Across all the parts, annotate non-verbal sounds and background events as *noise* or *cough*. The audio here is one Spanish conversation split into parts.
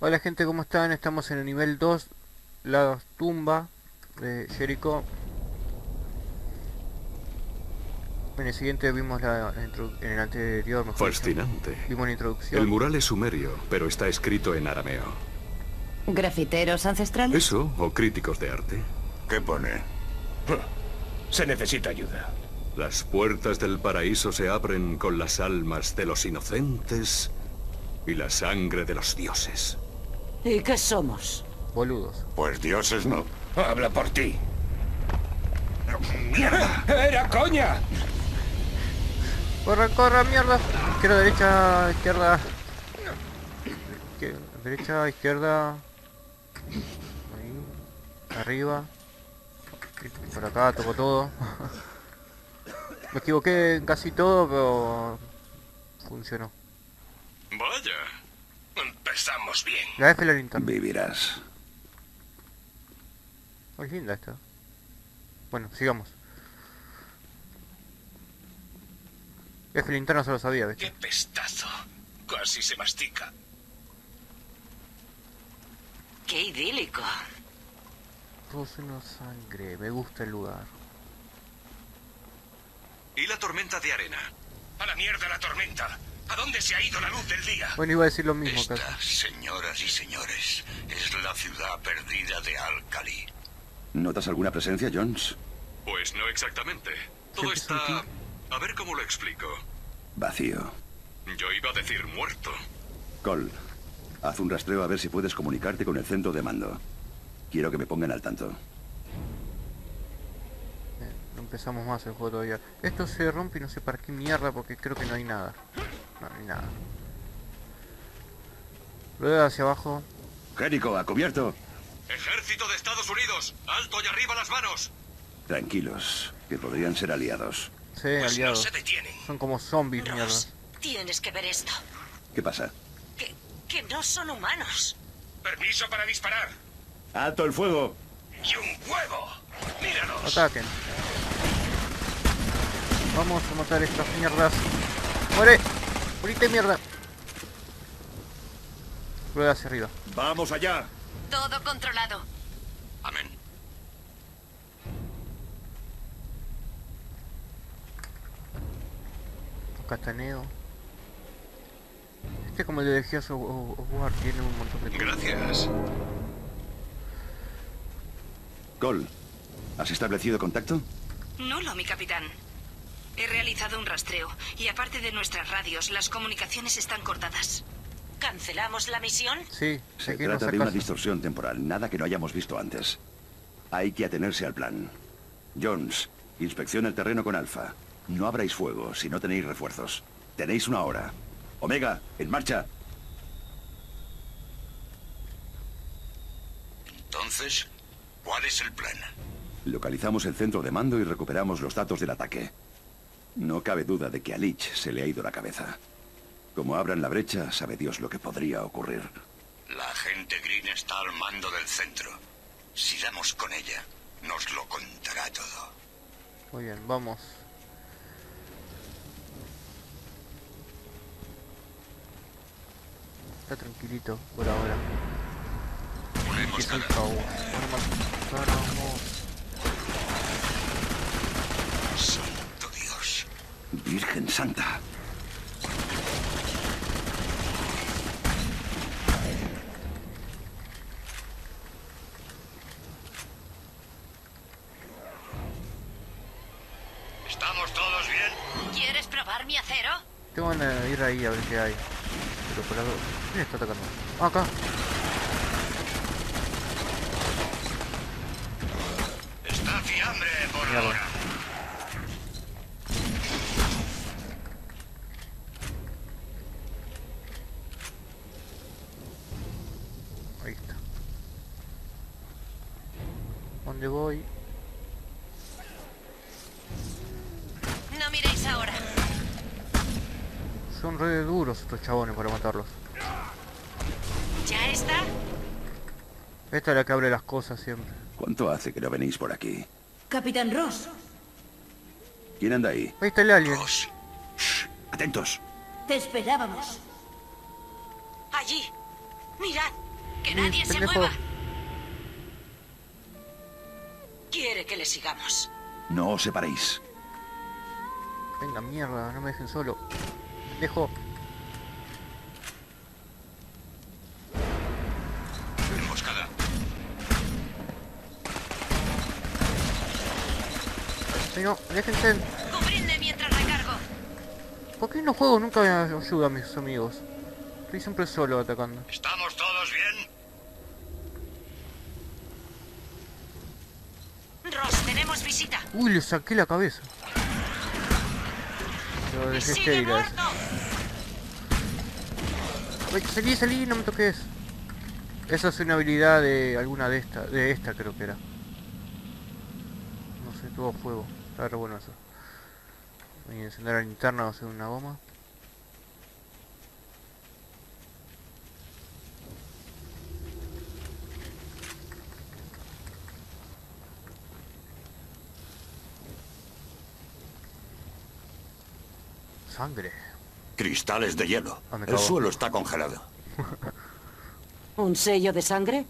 Hola gente, ¿cómo están? Estamos en el nivel 2, la tumba de Jericho. En el siguiente vimos la intro- en el anterior, mejor dicho, Fascinante. vimos la introducción. El mural es sumerio, pero está escrito en arameo. ¿Grafiteros ancestrales? ¿Eso o críticos de arte? ¿Qué pone? *laughs* Se necesita ayuda. Las puertas del paraíso se abren con las almas de los inocentes y la sangre de los dioses. ¿Y qué somos? Boludos. Pues dioses no. Habla por ti. ¡Mierda! *laughs* ¡Era coña! ¡Corre, corre, mierda! Izquierda, derecha, izquierda. Izquier- Derecha, izquierda. Ahí. Arriba. Por acá toco todo. *laughs* Me equivoqué en casi todo, pero funcionó. Vaya. Bien. La F. Vivirás. Muy linda esta. Bueno, sigamos. F linterna solo sabía, ¿ves? ¡Qué pestazo! Casi se mastica. ¡Qué idílico! no sangre, me gusta el lugar. ¿Y la tormenta de arena? ¡A la mierda la tormenta! ¿A dónde se ha ido la luz del día? Bueno, iba a decir lo mismo Esta, casi. señoras y señores, es la ciudad perdida de Alcali. ¿Notas alguna presencia, Jones? Pues no exactamente. Todo está... A ver cómo lo explico. Vacío. Yo iba a decir muerto. Cole, haz un rastreo a ver si puedes comunicarte con el centro de mando. Quiero que me pongan al tanto. Eh, no empezamos más el juego todavía. Esto se rompe y no sé para qué mierda porque creo que no hay nada. No, no hay nada. Luego hacia abajo. Jericho, a cubierto. Ejército de Estados Unidos, alto y arriba las manos. Tranquilos, que podrían ser aliados. Sí, Pues no aliados. se detienen. Son como zombies, mierda. Tienes que ver esto. ¿Qué pasa? Que, que no son humanos. Permiso para disparar. ¡Alto el fuego! ¡Y un huevo! ¡Míralos! Ataquen. Vamos a matar estas mierdas. ¡Muere! ¡Morite mierda! Rueda hacia arriba. ¡Vamos allá! Todo controlado. Amén. Castaneo. Este como el de Gears of War tiene un montón de cosas. Gracias. Cole, ¿has establecido contacto? Nulo, mi capitán. He realizado un rastreo y aparte de nuestras radios, las comunicaciones están cortadas. ¿Cancelamos la misión? Sí, Se trata de una distorsión temporal, nada que no hayamos visto antes. Hay que atenerse al plan. Jones, inspecciona el terreno con Alfa. No abráis fuego si no tenéis refuerzos. Tenéis una hora. Omega, en marcha. Entonces, ¿cuál es el plan? Localizamos el centro de mando y recuperamos los datos del ataque. No cabe duda de que a Leach se le ha ido la cabeza. Como abran la brecha, sabe Dios lo que podría ocurrir. La agente Green está al mando del centro. Si damos con ella, nos lo contará todo. Muy bien, vamos. Está tranquilito por ahora. Podemos Virgen Santa. ¿Estamos todos bien? ¿Quieres probar mi acero? Te van a ir ahí a ver qué hay. Pero por algo... ¿Quién está atacando? Ah, acá. Está fiambre por ahora. Ahí está. ¿Dónde voy? No miréis ahora. Son re duros estos chabones para matarlos. ¿Ya está? Esta es la que abre las cosas siempre. ¿Cuánto hace que no venís por aquí? Capitán Ross, ¿Quién anda ahí? Ahí está el alien. Ross, Atentos. te esperábamos. Allí. Mirad. Que Sí, nadie se mueva. Quiere que le sigamos. No os separéis. Venga, mierda, no me dejen solo. Dejo. Emboscada. Si no, déjense. Cubridme mientras recargo. ¿Por qué en los juegos nunca me ayuda a mis amigos? Estoy siempre solo atacando. ¿Estamos todos bien? Ross, tenemos visita. Uy, le saqué la cabeza. Lo dejé estéril a salí, salí, no me toques. Esa es una habilidad de alguna de esta, de esta creo que era. No sé, tuvo fuego. Está re bueno eso. Voy a encender la linterna o hacer una goma. Sangre. Cristales de hielo. Ah, El suelo está congelado. *laughs* ¿Un sello de sangre?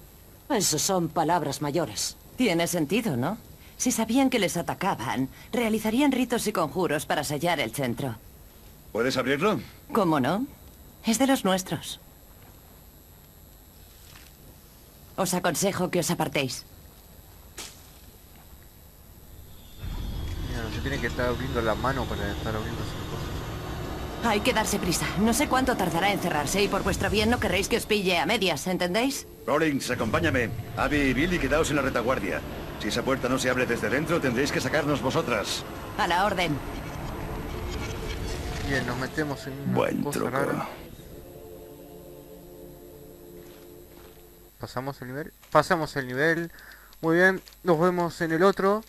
Eso son palabras mayores. Tiene sentido, ¿no? Si sabían que les atacaban, realizarían ritos y conjuros para sellar el centro. ¿Puedes abrirlo? ¿Cómo no? Es de los nuestros. Os aconsejo que os apartéis. Mira, no se tiene que estar abriendo la mano para estar abriendo esas cosas. Hay que darse prisa. No sé cuánto tardará en cerrarse y por vuestro bien no querréis que os pille a medias, ¿entendéis? Rollins, acompáñame. Abby y Billy, quedaos en la retaguardia. Si esa puerta no se abre desde dentro, tendréis que sacarnos vosotras. A la orden. Bien, nos metemos en una Buen cosa truco. rara. Pasamos el nivel. Pasamos el nivel. Muy bien, nos vemos en el otro.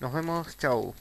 Nos vemos, chau.